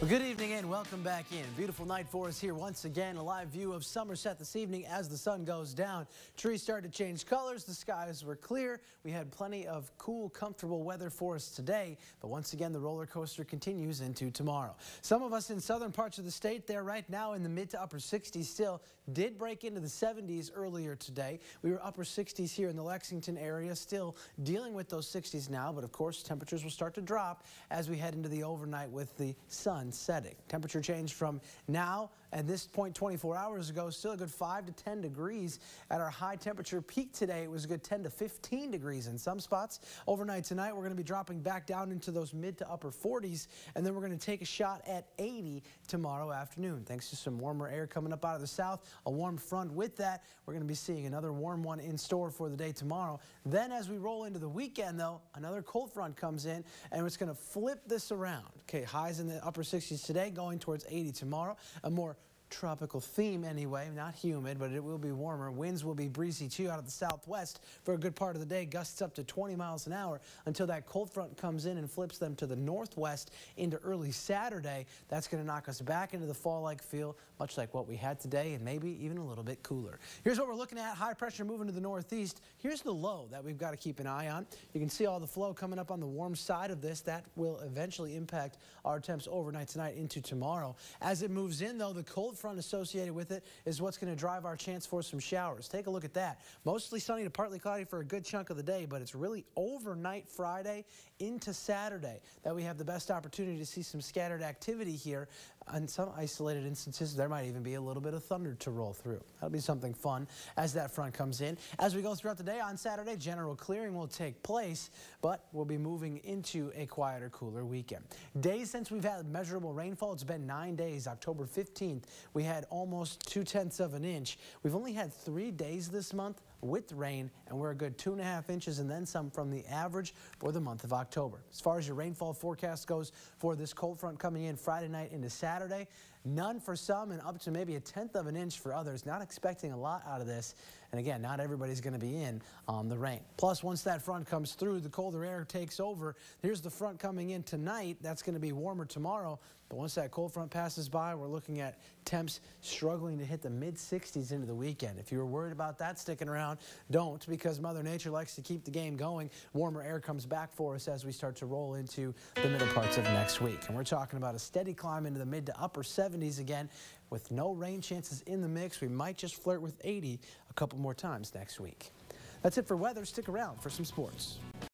Well, good evening and welcome back in. Beautiful night for us here once again. A live view of Somerset this evening as the sun goes down. Trees start to change colors. The skies were clear. We had plenty of cool, comfortable weather for us today. But once again, the roller coaster continues into tomorrow. Some of us in southern parts of the state, they're right now in the mid to upper 60s still. Did break into the 70s earlier today. We were upper 60s here in the Lexington area, still dealing with those 60s now. But of course, temperatures will start to drop as we head into the overnight with the sun setting. Temperature change from now at this point 24 hours ago, still a good 5 to 10 degrees. At our high temperature peak today, it was a good 10 to 15 degrees in some spots. Overnight tonight, we're going to be dropping back down into those mid to upper 40s, and then we're going to take a shot at 80 tomorrow afternoon. Thanks to some warmer air coming up out of the south, a warm front with that, we're going to be seeing another warm one in store for the day tomorrow. Then as we roll into the weekend, though, another cold front comes in, and it's going to flip this around. Okay, highs in the upper 60s today, going towards 80 tomorrow. A more tropical theme anyway, not humid, but it will be warmer. Winds will be breezy too out of the southwest for a good part of the day. Gusts up to 20 miles an hour until that cold front comes in and flips them to the northwest into early Saturday. That's going to knock us back into the fall-like feel, much like what we had today, and maybe even a little bit cooler. Here's what we're looking at. High pressure moving to the northeast. Here's the low that we've got to keep an eye on. You can see all the flow coming up on the warm side of this. That will eventually impact our temps overnight tonight into tomorrow. As it moves in, though, the cold front associated with it is what's going to drive our chance for some showers. Take a look at that. Mostly sunny to partly cloudy for a good chunk of the day, but it's really overnight Friday into Saturday that we have the best opportunity to see some scattered activity here. On some isolated instances, there might even be a little bit of thunder to roll through. That'll be something fun as that front comes in. As we go throughout the day on Saturday, general clearing will take place, but we'll be moving into a quieter, cooler weekend. Days since we've had measurable rainfall, it's been nine days. October 15th, we had almost two tenths of an inch. We've only had three days this month with rain, and we're a good two and a half inches and then some from the average for the month of October. As far as your rainfall forecast goes for this cold front coming in Friday night into Saturday, none for some and up to maybe a tenth of an inch for others. Not expecting a lot out of this. And again, not everybody's going to be in on the rain. Plus, once that front comes through, the colder air takes over. Here's the front coming in tonight. That's going to be warmer tomorrow. But once that cold front passes by, we're looking at temps struggling to hit the mid 60s into the weekend. If you were worried about that sticking around, don't because Mother Nature likes to keep the game going. Warmer air comes back for us as we start to roll into the middle parts of next week. And we're talking about a steady climb into the mid to upper 70s again with no rain chances in the mix. We might just flirt with 80 a couple more times next week. That's it for weather. Stick around for some sports.